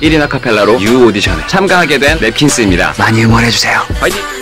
1인 아카펠라로 U 오디션에 참가하게 된 랩킨스입니다. 많이 응원해주세요. 화이팅!